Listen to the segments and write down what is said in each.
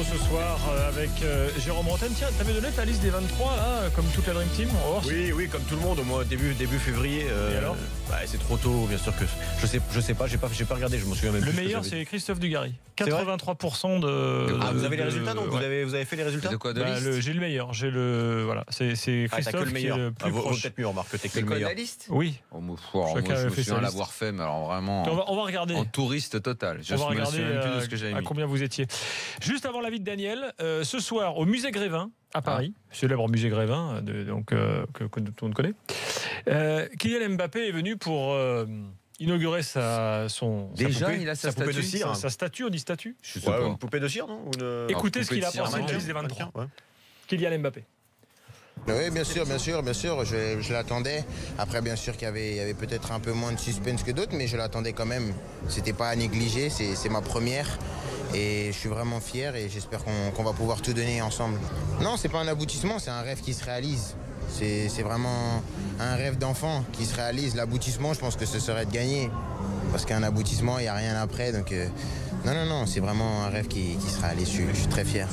Ce soir euh, avec euh, Jérôme Rotten. Tiens, t'avais donné ta liste des 23 là, comme toute la Dream Team On va voir si- Oui, oui, comme tout le monde, au mois début, début février. euh, Et alors bah, C'est trop tôt, bien sûr que. Je sais, je sais pas, j'ai pas, j'ai pas regardé, je me souviens même Le plus meilleur, c'est Christophe Dugarry. C'est vrai 83% de. Ah, vous avez les résultats donc vous, ouais. avez, vous avez fait les résultats De quoi de Bah, liste le- J'ai le meilleur. J'ai le voilà. C'est c'est Ah, Christophe que le qui est meilleur. le Ah, plus vaut- vaut proche. peut-être mieux, remarque que t'es que C'est le quoi de meilleur. la liste Oui. Oh, moi, Chacun moi, je me souviens l'avoir fait, mais alors vraiment On va, on va regarder. en touriste total. Je on va me regarder souviens même plus de euh, ce que j'avais à mis. combien vous étiez. Juste avant la vie de Daniel, euh, ce soir au musée Grévin à Paris, célèbre musée Grévin, de- donc euh, que, que tout le monde connaît. Euh, Kylian Mbappé est venu pour euh, inaugurer sa son sa Déjà, poupée, il a sa, sa poupée de statue. cire. sa, sa statue, on dit statue. Je sais Ouais, pas. une poupée de cire, non Ou une- Écoutez ce qu'il a pensé de des 23. Ouais. Kylian Mbappé. Oui, bien sûr, bien sûr, bien sûr, je, je l'attendais. Après, bien sûr qu'il y avait, peut-être un peu moins de suspense que d'autres, mais je l'attendais quand même. C'était pas à négliger, c'est ma première. Et je suis vraiment fier et j'espère qu'on va pouvoir tout donner ensemble. Non, c'est pas un aboutissement, c'est un rêve qui se réalise. C'est c'est vraiment un rêve d'enfant qui se réalise. L'aboutissement, je pense que ce serait de gagner. Parce qu'un aboutissement, il n'y a rien après. Donc, euh, non, non, non, c'est vraiment un rêve qui, qui se réalise. Je suis, je suis très fier.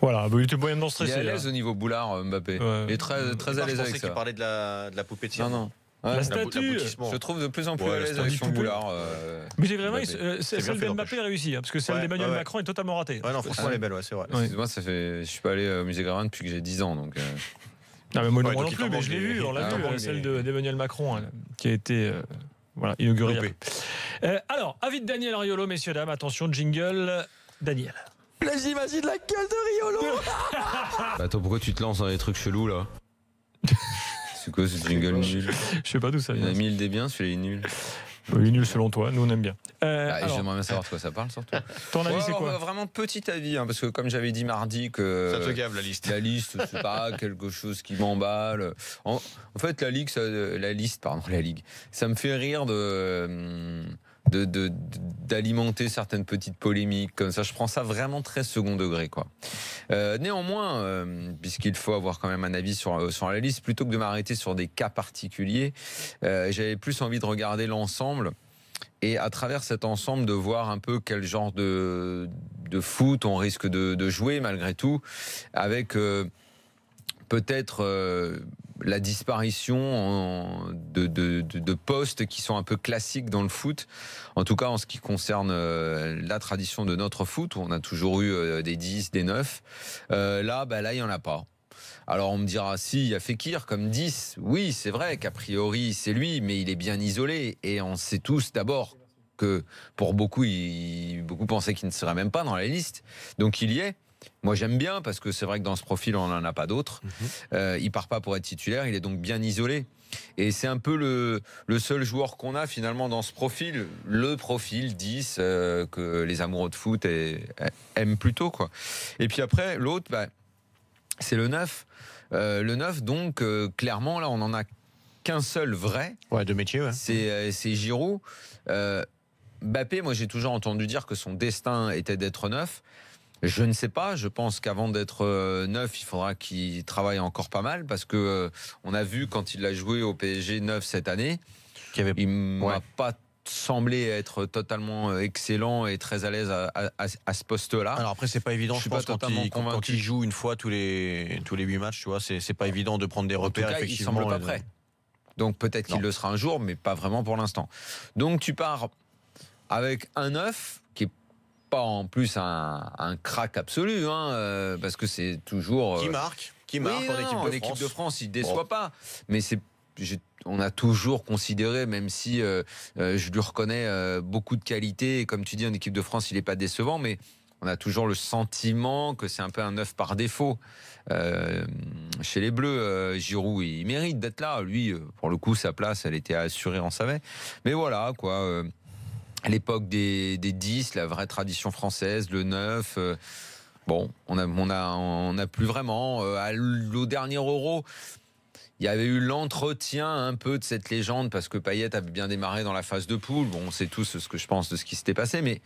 Voilà, bah, il était moyen de Il est à l'aise au niveau boulard, Mbappé. Ouais. Il est très, très Je à l'aise pensais avec qu'il ça. parlait de la, de la poupée de. Non, non. La statue. je trouve de plus en plus Ouais, à la l'aise statue avec du son boulard. euh, Mais j'ai vraiment, euh, celle de Mbappé réussie, hein, parce que celle Ouais, d'Emmanuel. Macron est totalement ratée. Ouais, non, franchement, elle est belle, ouais, c'est vrai. Ouais. Excuse-moi, ça fait. Je suis pas allé au musée Gravin depuis que j'ai 10 ans, donc. euh, Non, mais moi, moi non il plus, mais je l'ai vu, on l'a Ah, vu, euh, celle de- d'Emmanuel Macron, elle, qui a été euh, voilà, inaugurée. Euh, alors, avis de Daniel Riolo, messieurs, dames, attention, jingle, Daniel. Vas-y, vas-y, de la gueule de Riolo Bah attends, pourquoi tu te lances dans des trucs chelous là? C'est quoi ce jingle nul Je sais pas d'où ça Il y en vient. a mis il est bien, celui-là il est nul. Nul selon toi, nous on aime bien. Euh, Ah, alors, J'aimerais bien savoir de quoi ça parle surtout. ton avis, Ouais, c'est quoi Vraiment petit avis, hein, parce que comme j'avais dit mardi que. Ça te gave la liste. La liste, c'est pas quelque chose qui m'emballe. En, en fait, la ligue, ça- la liste, pardon, la ligue, ça me fait rire de de- de- d'alimenter certaines petites polémiques comme ça. Je prends ça vraiment très second degré, quoi. Euh, néanmoins, euh, puisqu'il faut avoir quand même un avis sur sur la liste, plutôt que de m'arrêter sur des cas particuliers, euh, j'avais plus envie de regarder l'ensemble et à travers cet ensemble de voir un peu quel genre de, de foot on risque de, de jouer malgré tout, avec euh, peut-être euh, la disparition de, postes qui sont un peu classiques dans le foot, en tout cas en ce qui concerne euh, la tradition de notre foot, où on a toujours eu euh, des 10, des 9. Euh, là, bah, là, il n'y en a pas. Alors on me dira, si, il y a Fekir comme 10. Oui, c'est vrai qu'a priori c'est lui, mais il est bien isolé. Et on sait tous d'abord que pour beaucoup, beaucoup pensaient qu'il ne serait même pas dans la liste. Donc il y est. Moi j'aime bien parce que c'est vrai que dans ce profil on n'en a pas d'autres. Euh, il part pas pour être titulaire, il est donc bien isolé. Et c'est un peu le, le seul joueur qu'on a finalement dans ce profil, le profil 10 euh, que les amoureux de foot aiment plutôt. Quoi. Et puis après, l'autre, bah, c'est le 9. Euh, le 9, donc, euh, clairement, là, on n'en a qu'un seul vrai, Ouais, de métier, ouais. c'est Giroud. Mbappé, moi, j'ai toujours entendu dire que son destin était d'être neuf. Je ne sais pas. Je pense qu'avant d'être euh, neuf, il faudra qu'il travaille encore pas mal parce que euh, on a vu quand il a joué au PSG neuf cette année, Qui avait... il m'a Ouais. pas semblé être totalement euh, excellent et très à l'aise à, à- à- à ce poste-là. Alors après, c'est pas évident, Je je, suis pense, pas quand totalement il, quand- quand convaincu. il joue une fois tous les, tous les 8 matchs, tu vois, c'est pas évident de prendre des En tout repères, cas, il effectivement. semble pas prêt. Donc peut-être qu'il le sera un jour, mais pas vraiment pour l'instant. Donc tu pars avec un 9 qui est pas en plus un, un crack absolu, hein, euh, parce que c'est toujours. Qui euh, marque? Qui oui, marque en non, équipe en de équipe France de France, il déçoit Bon. pas. Mais c'est, on a toujours considéré, même si euh, euh, je lui reconnais euh, beaucoup de qualités, et comme tu dis, en équipe de France, il n'est pas décevant, mais on a toujours le sentiment que c'est un peu un neuf par défaut. Chez les Bleus, Giroud, il mérite d'être là. Lui, pour le coup, sa place, elle était assurée, on savait. Mais voilà, quoi. À l'époque des, des 10, la vraie tradition française, le 9. euh, bon, on a, on a, on plus vraiment. euh, au dernier Euro, il y avait eu l'entretien un peu de cette légende parce que Payet avait bien démarré dans la phase de poule. Bon, on sait tous ce que je pense de ce qui s'était passé, mais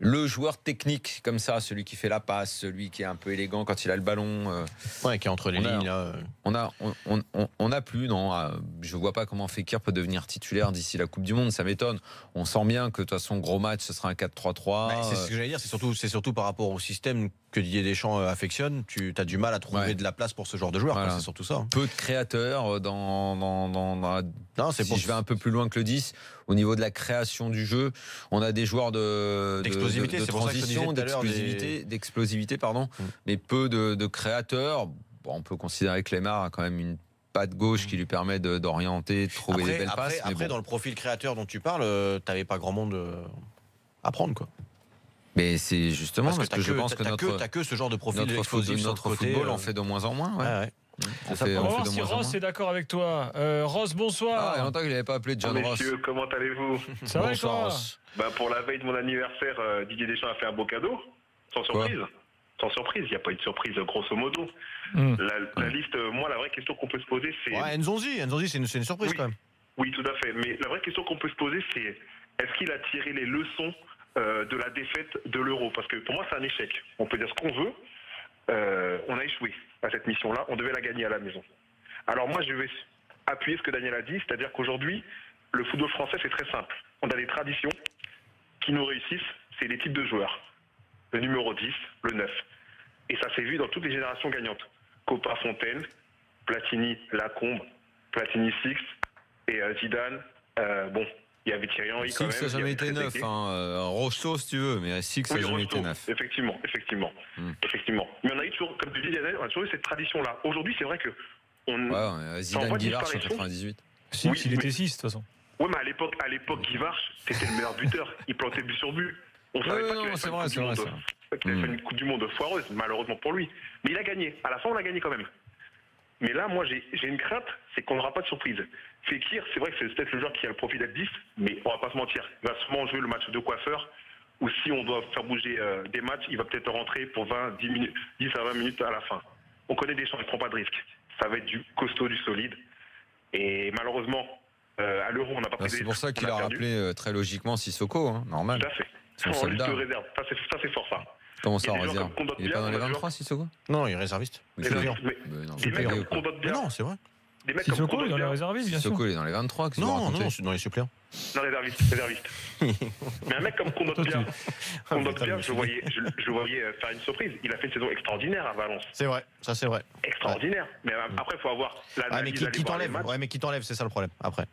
le joueur technique comme ça, celui qui fait la passe, celui qui est un peu élégant quand il a le ballon. euh, Ouais, qui est entre les On a- lignes. Là. on a, on, on- a plus, non. euh, Je vois pas comment Fekir peut devenir titulaire d'ici la Coupe du Monde. Ça m'étonne. On sent bien que de toute façon, gros match, ce sera un 4-3-3. Bah, c'est ce euh, que j'allais dire, c'est surtout, c'est surtout par rapport au système que Didier Deschamps euh, affectionne. Tu as du mal à trouver Ouais. de la place pour ce genre de joueur. Voilà. C'est surtout ça. hein. peu de créateurs dans, dans, dans- dans la- Non, c'est si pour je vais un peu plus loin que le 10, au niveau de la création du jeu, on a des joueurs de, de- D'explosivité, de, de que transition, d'explosivité, pardon, Mm. mais peu de, de créateurs. Bon, on peut considérer que Lemar a quand même une patte gauche qui lui permet de- d'orienter, de trouver après, des belles après- passes. après, bon. dans le profil créateur dont tu parles, euh, t'avais pas grand monde euh, à prendre. Quoi. Mais c'est justement parce, que, je pense que notre, t'as que ce genre de profil notre, explosif notre côté, football euh, en fait de moins en moins. ouais. ouais. On ça, fait, On on va voir si Ross est d'accord avec toi. Euh, Ross, bonsoir. Ah, il y a longtemps qu'il n'avait pas appelé John Ross. Messieurs, comment allez-vous Ça va toi Ross. bah, Pour la veille de mon anniversaire, euh, Didier Deschamps a fait un beau cadeau. Sans surprise. Sans surprise, il n'y a pas eu de surprise, grosso modo. Hmm. La, la liste, euh, moi, la vraie question qu'on peut se poser, c'est. Ouais, Nzonzi, Nzonzi, c'est une, c'est une surprise Oui. quand même. Oui, tout à fait. Mais la vraie question qu'on peut se poser, c'est est-ce qu'il a tiré les leçons euh, de la défaite de l'euro? Parce que pour moi, c'est un échec. On peut dire ce qu'on veut. Euh, on a échoué à cette mission-là. On devait la gagner à la maison. Alors moi, je vais appuyer ce que Daniel a dit, c'est-à-dire qu'aujourd'hui, le football français, c'est très simple. On a des traditions qui nous réussissent, c'est les types de joueurs. Le numéro 10, le 9. Et ça s'est vu dans toutes les générations gagnantes. Copa Fontaine, Platini Lacombe, Platini Six et euh, Zidane. euh, bon, il y avait Thierry Henry quand Six même. n'a jamais avait été neuf. Hein. euh, Rocheteau, si tu veux, mais Six n'a Oui, jamais été neuf. Effectivement, effectivement, Hmm. effectivement. Mais on a eu toujours, comme tu dis, on a toujours eu cette tradition-là. Aujourd'hui, c'est vrai que on. Ouais, euh, Zidane en disparition. 98. Six, Oui, il mais- était 6 de toute façon. Ouais, mais à l'époque, à l'époque, c'était le meilleur buteur. Il plantait but sur but. On Ouais, savait ouais, pas non, qu'il allait c'est faire une vrai, Coupe vrai, Hmm. une Coupe du Monde foireuse, malheureusement pour lui. Mais il a gagné. À la fin, on a gagné quand même. Mais là, moi, j'ai j'ai une crainte, c'est qu'on n'aura pas de surprise. Fekir, c'est vrai que c'est peut-être le joueur qui a le profil d'être 10, mais on va pas se mentir. Il va sûrement jouer le match de coiffeur, ou si on doit faire bouger euh, des matchs, il va peut-être rentrer pour 20, 10, minutes, 10 à 20 minutes à la fin. On connaît des champs, il ne prend pas de risque. Ça va être du costaud, du solide. Et malheureusement, euh, à l'euro, on n'a pas Bah, pris C'est pour ça qu'il a rappelé euh, très logiquement Sissoko, hein, normal. Tout à fait. Son Sans liste de réserve. Ça, c'est fort, ça. Comment ça en réserve Il est pas dans les on a 23, Sissoko? Non, il est réserviste. Mais mais- Mais. Mais non, c'est vrai. Des mecs comme Sissoko est dans les réservistes, bien sûr. Sissoko, il est dans les 23. qu'est-ce que vous Non, non, racontez dans les suppléants. Non, réserviste, réserviste. Mais un mec comme Kondogbia, Ah, Kondogbia, je le voyais, je, je le voyais faire une surprise. Il a fait une saison extraordinaire à Valence. C'est vrai, ça c'est vrai. Extraordinaire. Mais euh, après, il faut avoir Ah, mais l'analyse, qui, aller qui les t'enlève. Ouais, mais qui t'enlève, c'est ça le problème. Après.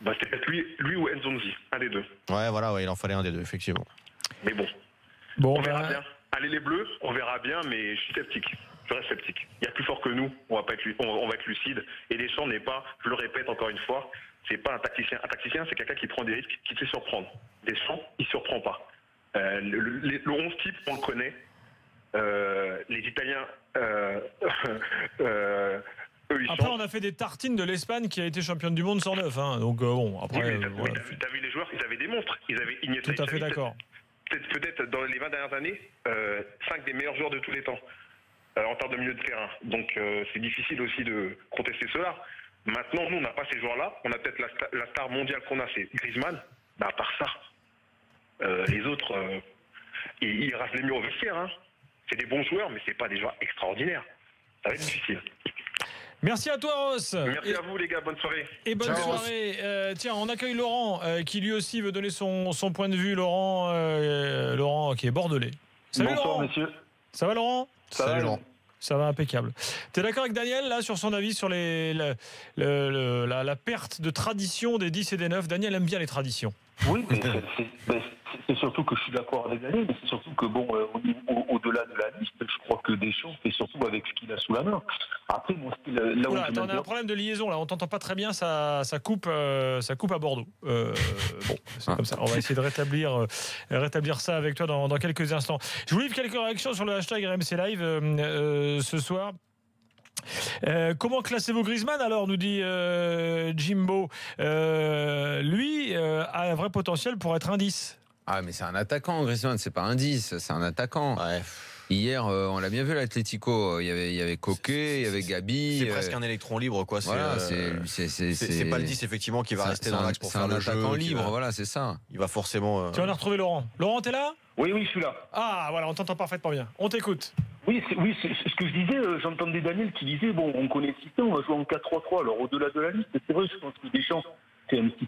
Bah, C'était peut-être lui, lui ou Nzonzi, un des deux. Ouais, voilà, ouais, il en fallait un des deux, effectivement. Mais bon, Bon, on verra bien. Allez les bleus, on verra bien, mais je suis sceptique. Je reste sceptique. Il y a plus fort que nous. On va pas être, lu- on, on va être lucide. Et Deschamps n'est pas, je le répète encore une fois, c'est pas un tacticien. Un tacticien, c'est quelqu'un qui prend des risques, qui sait surprendre. Deschamps, il surprend pas. Euh, le, le- le 11 type, on le connaît. Euh, les Italiens, euh, eux, ils Après, sont. on a fait des tartines de l'Espagne qui a été championne du monde sans neuf. Hein. Donc, bon, après. oui, voilà. t'as vu- les joueurs, ils avaient des monstres. Ils avaient Iniesta Tout à fait d'accord. peut-être peut-être dans les 20 dernières années, euh, 5 des meilleurs joueurs de tous les temps en termes de milieu de terrain. Donc euh, c'est difficile aussi de contester cela. Maintenant, nous, on n'a pas ces joueurs-là. On a peut-être la, sta- la star mondiale qu'on a, c'est Griezmann. Bah, à part ça, euh, les autres, euh, ils, ils rasent les murs au vestiaire. hein. C'est des bons joueurs, mais c'est pas des joueurs extraordinaires. Ça va être difficile. Merci à toi, Ross. Merci Et- à vous, les gars. Bonne soirée. Et bonne Ciao. soirée. Euh, tiens, on accueille Laurent euh, qui lui aussi veut donner son, son point de vue. Laurent, euh, Laurent qui est bordelais. Salut Bonsoir, Laurent. messieurs. Ça va Laurent? Ça Salut, va, Laurent. Ça va impeccable. Tu es d'accord avec Daniel là sur son avis sur les, le- le- le- la, la perte de tradition des 10 et des 9 Daniel aime bien les traditions. Oui, mais c'est- surtout que je suis d'accord avec Daniel, mais c'est surtout que, bon, euh, au niveau- au- au-delà de la liste, je crois que Deschamps fait surtout avec ce qu'il a sous la main. Après, qu'il a- là où Oula, attends, on a un problème de liaison là, on t'entend pas très bien, ça, ça, coupe, euh, ça coupe à Bordeaux. Euh, bon, c'est Ah. comme ça. On va essayer de rétablir, euh, rétablir ça avec toi dans, dans quelques instants. Je voulais quelques réactions sur le hashtag RMC Live ce soir. Euh, comment classez-vous Griezmann alors nous dit euh, Jimbo? Euh, lui euh, a un vrai potentiel pour être un 10 Ah, mais c'est un attaquant, Griezmann, c'est pas un 10, c'est un attaquant. Ouais, Hier, euh, on l'a bien vu, l'Atlético. Il y avait, il y avait Coquet, il y avait Gabi. c'est euh, presque un électron libre, quoi. C'est Voilà, euh, c'est- c'est c'est- c'est- c'est pas le 10, effectivement, qui va rester dans l'axe pour faire un le attaquant libre, va- voilà, c'est ça. Il va forcément. euh, Tu vas a retrouvé Laurent. Laurent, t'es là? Oui, oui, je suis là. Ah, voilà, on t'entend parfaitement bien. On t'écoute. Oui, c'est, oui, ce que je disais, euh, j'entendais Daniel qui disait, bon, on connaît le système, on va jouer en 4-3-3. Alors, au-delà de la liste, c'est vrai, je pense que Deschamps,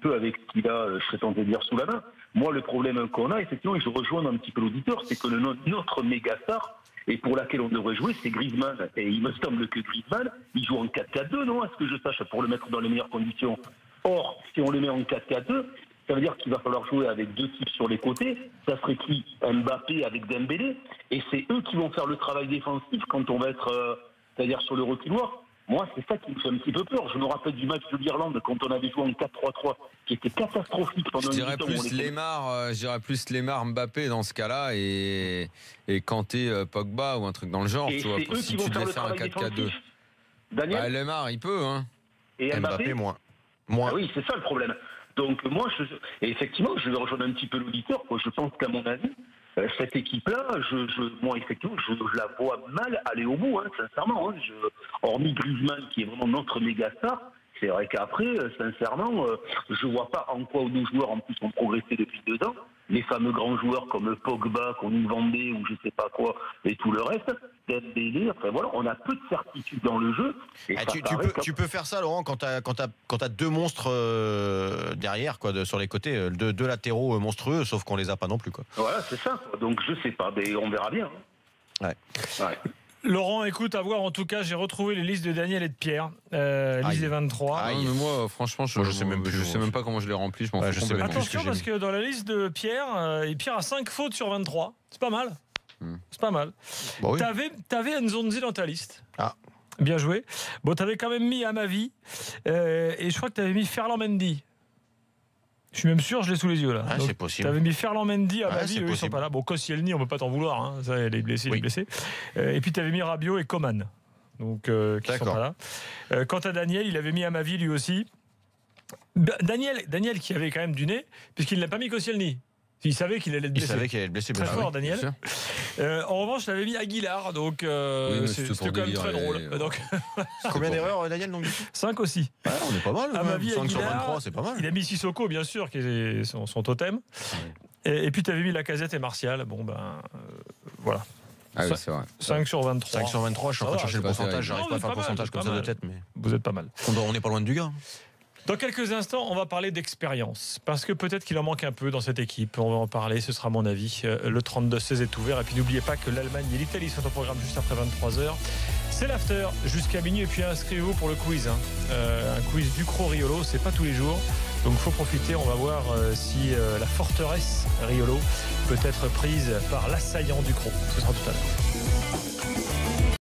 peu avec ce qu'il a, euh, je serais tenté de dire, sous la main. Moi, le problème qu'on a, effectivement, et je rejoins un petit peu l'auditeur, c'est que notre méga star, et pour laquelle on devrait jouer, c'est Griezmann. Et il me semble que Griezmann, il joue en 4-4-2, non À ce que je sache, pour le mettre dans les meilleures conditions. Or, si on le met en 4-4-2, ça veut dire qu'il va falloir jouer avec deux types sur les côtés. Ça serait qui? Mbappé avec Dembélé. Et c'est eux qui vont faire le travail défensif quand on va être, euh, c'est-à-dire sur le reculoir. Moi, c'est ça qui me fait un petit peu peur. Je me rappelle du match de l'Irlande quand on avait joué en 4-3-3, qui était catastrophique pendant Je une dirais plus Lemar, euh, je dirais plus Lemar Mbappé dans ce cas-là et, et Kanté euh, Pogba ou un truc dans le genre, Et tu vois, eux si qui vont tu devais faire un travail 4-4-2. défensif. Daniel Bah, Lemar, il peut, hein. et Mbappé, Mbappé, moins. Moins. Ah oui, c'est ça le problème. Donc moi, je, et effectivement, je vais rejoindre un petit peu l'auditeur. quoi. Je pense qu'à mon avis, euh, cette équipe-là, je, je, moi effectivement, je, je la vois mal aller au bout, hein, sincèrement. hein. Je, hormis Griezmann, qui est vraiment notre méga star, c'est vrai qu'après, euh, sincèrement, euh, je vois pas en quoi nos joueurs en plus ont progressé depuis deux ans. Les fameux grands joueurs comme Pogba, qu'on nous vendait ou je sais pas quoi, et tout le reste, Dembélé, enfin voilà, on a peu de certitude dans le jeu. Et Ah, tu, tu peux, comme- tu peux faire ça, Laurent, quand tu as, t'as deux monstres euh, derrière, quoi, de- sur les côtés, euh, deux, deux latéraux monstrueux, sauf qu'on les a pas non plus. Quoi. Voilà, c'est ça. quoi. Donc je sais pas, mais on verra bien. hein. Ouais. Ouais. Laurent, écoute, à voir. En tout cas, j'ai retrouvé les listes de Daniel et de Pierre. Euh, liste des 23. Aïe. Non, mais moi, franchement, je, je sais même plus, je moi, sais même je- pas comment je l'ai rempli. Je m'en Ouais, fous sais Attention, parce que dans la liste de Pierre, euh, et Pierre a 5 fautes sur 23. C'est pas mal. Hmm. C'est pas mal. Bon, oui. T'avais, t'avais Nzonzi dans ta liste. Ah. Bien joué. Bon, t'avais quand même mis Amavi. Euh, et je crois que t'avais mis Ferland Mendy. Je suis même sûr, je l'ai sous les yeux là. Ah, c'est possible. T'avais mis Ferland Mendy, Ouais, Amavi, c'est eux, ils sont pas là. Bon, Koscielny, on peut pas t'en vouloir. Hein. Ça, il est blessé, il est Oui. blessé. Euh, et puis t'avais mis Rabiot et Coman. Donc, euh, qui sont pas là. Euh, quant à Daniel, il avait mis Amavi lui aussi. Da- Daniel, Daniel qui avait quand même du nez, puisqu'il n'a pas mis Koscielny. Il savait qu'il allait être Il blessé. savait qu'il allait être blessé. Très fort, Daniel. Euh, en revanche, j'avais mis Aguilar, donc euh, Oui, c'était quand même très drôle. euh, Donc Combien d'erreurs, euh, Daniel donc, 5 aussi. ouais, On est pas mal. À ma vie, 5 sur Aguilar, 23, c'est pas mal. Il a mis Sissoko, bien sûr, qui est son, son totem. Et, et puis tu avais mis Lacazette et Martial. Bon, ben euh, voilà. Ah oui, c'est vrai. 5 sur 23. 5 sur 23, je suis en train de chercher le pourcentage, j'arrive pas à faire le pourcentage comme ça de tête, mais Vous êtes pas mal. on n'est pas loin du gars. Dans quelques instants, on va parler d'expérience. Parce que peut-être qu'il en manque un peu dans cette équipe. On va en parler, ce sera mon avis. Euh, Le 32-16 est ouvert. Et puis n'oubliez pas que l'Allemagne et l'Italie sont au programme juste après 23h. C'est l'after jusqu'à minuit. Et puis inscrivez-vous pour le quiz. hein. Euh, un quiz du Cro Riolo, c'est pas tous les jours. Donc faut profiter. On va voir euh, si la forteresse Riolo peut être prise par l'assaillant du Cro. Ce sera tout à l'heure.